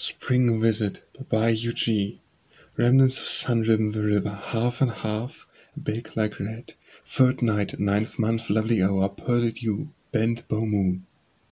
Spring Visit Bai Juyi. Remnants of sun in the river, half and half, bake like red. Third night, ninth month, lovely hour, pearly dew, bent bow moon.